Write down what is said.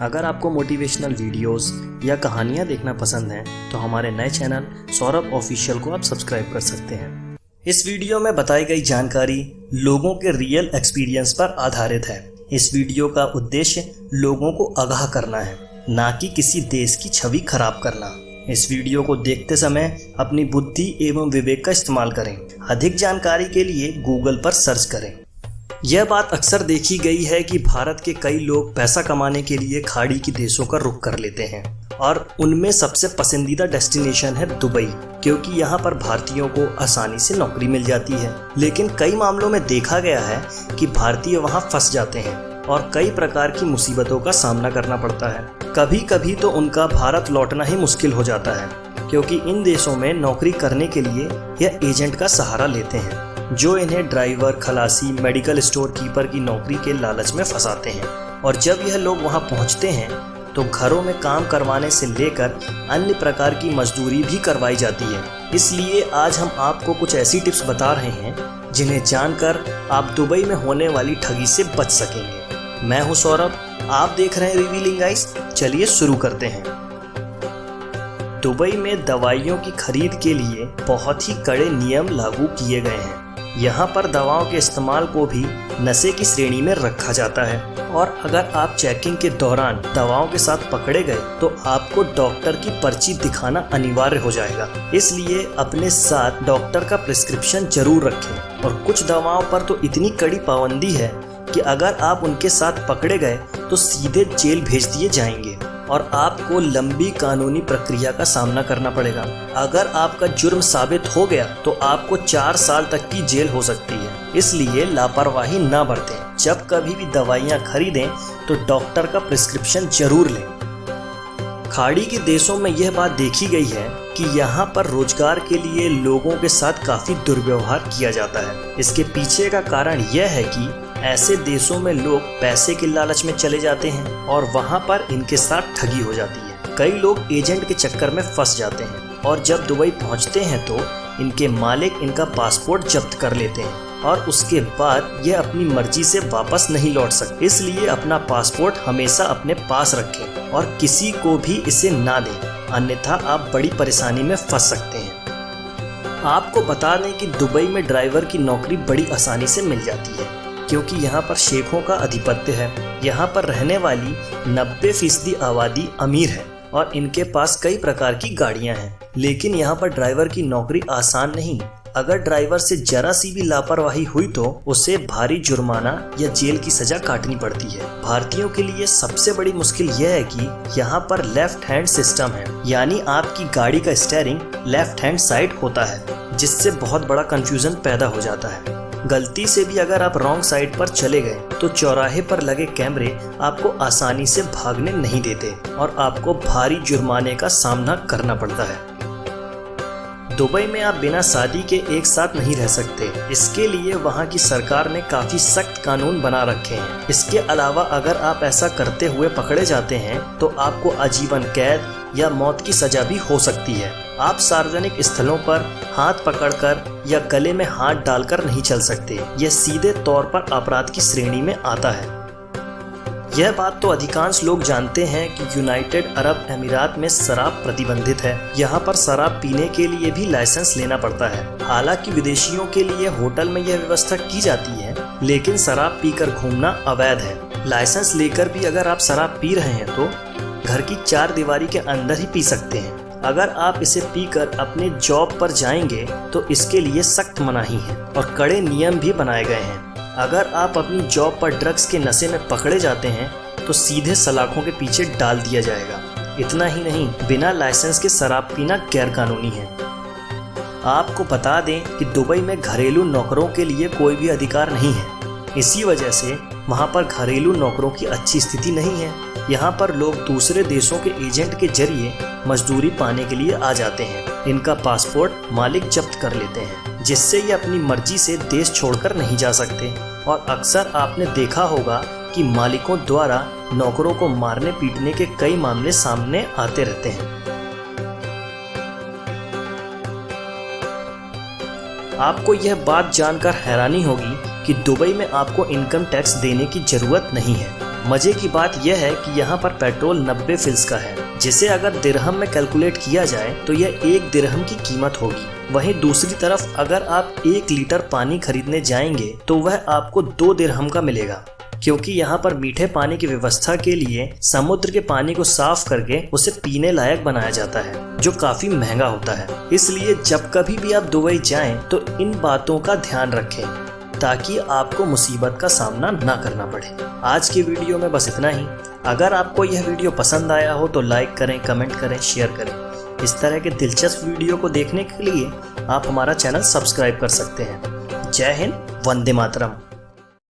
अगर आपको motivational videos या कहानियाँ देखना पसंद हैं तो हमारे नए चैनल सौरभ ऑफिशियल को आप सब्सक्राइब कर सकते हैं। इस वीडियो में बताई गई जानकारी लोगों के रियल एक्सपीरियंस पर आधारित है। इस वीडियो का उद्देश्य लोगों को आगाह करना है, ना कि किसी देश की छवि खराब करना। इस वीडियो को देखते समय अपनी बुद्धि एवं विवेक का इस्तेमाल करें। अधिक जानकारी के लिए गूगल पर सर्च करें। यह बात अक्सर देखी गई है कि भारत के कई लोग पैसा कमाने के लिए खाड़ी के देशों का रुख कर लेते हैं। और उनमें सबसे पसंदीदा डेस्टिनेशन है दुबई, क्योंकि यहाँ पर भारतीयों को आसानी से नौकरी मिल जाती है। लेकिन कई मामलों में देखा गया है कि भारतीय वहाँ फंस जाते हैं और कई प्रकार की मुसीबतों का सामना करना पड़ता है। कभी कभी तो उनका भारत लौटना ही मुश्किल हो जाता है, क्योंकि इन देशों में नौकरी करने के लिए यह एजेंट का सहारा लेते हैं। जो इन्हें ड्राइवर खलासी मेडिकल स्टोर कीपर की नौकरी के लालच में फंसाते हैं। और जब यह लोग वहाँ पहुँचते हैं तो घरों में काम करवाने से लेकर अन्य प्रकार की मजदूरी भी करवाई जाती है। इसलिए आज हम आपको कुछ ऐसी टिप्स बता रहे हैं, जिन्हें जानकर आप दुबई में होने वाली ठगी से बच सकेंगे। मैं हूँ सौरभ, आप देख रहे हैं रिवीलिंग आइस चलिए शुरू करते हैं। दुबई में दवाइयों की खरीद के लिए बहुत ही कड़े नियम लागू किए गए हैं। यहाँ पर दवाओं के इस्तेमाल को भी नशे की श्रेणी में रखा जाता है। और अगर आप चेकिंग के दौरान दवाओं के साथ पकड़े गए तो आपको डॉक्टर की पर्ची दिखाना अनिवार्य हो जाएगा। इसलिए अपने साथ डॉक्टर का प्रिस्क्रिप्शन ज़रूर रखें। और कुछ दवाओं पर तो इतनी कड़ी पाबंदी है कि अगर आप उनके साथ पकड़े गए तो सीधे जेल भेज दिए जाएँगे। और आपको लंबी कानूनी प्रक्रिया का सामना करना पड़ेगा। अगर आपका जुर्म साबित हो गया तो आपको चार साल तक की जेल हो सकती है। इसलिए लापरवाही न बरतें। जब कभी भी दवाइयाँ खरीदें तो डॉक्टर का प्रिस्क्रिप्शन ज़रूर लें। खाड़ी के देशों में यह बात देखी गई है कि यहाँ पर रोज़गार के लिए लोगों के साथ काफ़ी दुर्व्यवहार किया जाता है। इसके पीछे का कारण यह है कि ऐसे देशों में लोग पैसे के लालच में चले जाते हैं और वहाँ पर इनके साथ ठगी हो जाती है। कई लोग एजेंट के चक्कर में फंस जाते हैं और जब दुबई पहुँचते हैं तो इनके मालिक इनका पासपोर्ट जब्त कर लेते हैं और उसके बाद ये अपनी मर्ज़ी से वापस नहीं लौट सकते। इसलिए अपना पासपोर्ट हमेशा अपने पास रखें और किसी को भी इसे ना दें, अन्यथा आप बड़ी परेशानी में फंस सकते हैं। आपको बता दें कि दुबई में ड्राइवर की नौकरी बड़ी आसानी से मिल जाती है। क्योंकि यहाँ पर शेखों का अधिपत्य है। यहाँ पर रहने वाली 90 फ़ीसदी आबादी अमीर है और इनके पास कई प्रकार की गाड़ियाँ हैं। लेकिन यहाँ पर ड्राइवर की नौकरी आसान नहीं। अगर ड्राइवर से जरा सी भी लापरवाही हुई तो उसे भारी जुर्माना या जेल की सजा काटनी पड़ती है। भारतीयों के लिए सबसे बड़ी मुश्किल यह है कि यहाँ पर लेफ़्ट हैंड सिस्टम है। यानी आपकी गाड़ी का स्टेयरिंग लेफ़्ट हैंड साइड होता है, जिससे बहुत बड़ा कंफ्यूजन पैदा हो जाता है। गलती से भी अगर आप रॉन्ग साइड पर चले गए तो चौराहे पर लगे कैमरे आपको आसानी से भागने नहीं देते और आपको भारी जुर्माने का सामना करना पड़ता है। दुबई में आप बिना शादी के एक साथ नहीं रह सकते। इसके लिए वहाँ की सरकार ने काफ़ी सख्त कानून बना रखे हैं। इसके अलावा अगर आप ऐसा करते हुए पकड़े जाते हैं तो आपको आजीवन कैद या मौत की सजा भी हो सकती है। आप सार्वजनिक स्थलों पर हाथ पकड़कर या गले में हाथ डालकर नहीं चल सकते। यह सीधे तौर पर अपराध की श्रेणी में आता है। यह बात तो अधिकांश लोग जानते हैं कि यूनाइटेड अरब अमीरात में शराब प्रतिबंधित है। यहाँ पर शराब पीने के लिए भी लाइसेंस लेना पड़ता है। हालाँकि विदेशियों के लिए होटल में यह व्यवस्था की जाती है, लेकिन शराब पीकर घूमना अवैध है। लाइसेंस लेकर भी अगर आप शराब पी रहे हैं तो घर की चार दीवारी के अंदर ही पी सकते हैं। अगर आप इसे पीकर अपने जॉब पर जाएँगे तो इसके लिए सख्त मनाही है और कड़े नियम भी बनाए गए हैं। अगर आप अपनी जॉब पर ड्रग्स के नशे में पकड़े जाते हैं तो सीधे सलाखों के पीछे डाल दिया जाएगा। इतना ही नहीं, बिना लाइसेंस के शराब पीना गैर कानूनी है। आपको बता दें कि दुबई में घरेलू नौकरों के लिए कोई भी अधिकार नहीं है। इसी वजह से वहाँ पर घरेलू नौकरों की अच्छी स्थिति नहीं है। यहाँ पर लोग दूसरे देशों के एजेंट के ज़रिए मजदूरी पाने के लिए आ जाते हैं। इनका पासपोर्ट मालिक जब्त कर लेते हैं, जिससे ये अपनी मर्ज़ी से देश छोड़कर नहीं जा सकते। और अक्सर आपने देखा होगा कि मालिकों द्वारा नौकरों को मारने पीटने के कई मामले सामने आते रहते हैं। आपको यह बात जानकर हैरानी होगी कि दुबई में आपको इनकम टैक्स देने की ज़रूरत नहीं है। मज़े की बात यह है कि यहाँ पर पेट्रोल 90 फिल्स का है। जिसे अगर दिरहम में कैलकुलेट किया जाए तो यह एक दिरहम की कीमत होगी। वहीं दूसरी तरफ़, अगर आप एक लीटर पानी खरीदने जाएँगे तो वह आपको दो दिरहम का मिलेगा। क्योंकि यहाँ पर मीठे पानी की व्यवस्था के लिए, समुद्र के पानी को साफ़ करके उसे पीने लायक बनाया जाता है, जो काफ़ी महँगा होता है। इसलिए जब कभी भी आप दुबई जाएँ तो इन बातों का ध्यान रखें, ताकि आपको मुसीबत का सामना ना करना पड़े। आज की वीडियो में बस इतना ही। अगर आपको यह वीडियो पसंद आया हो तो लाइक करें, कमेंट करें, शेयर करें। इस तरह के दिलचस्प वीडियो को देखने के लिए आप हमारा चैनल सब्सक्राइब कर सकते हैं। जय हिंद, वंदे मातरम।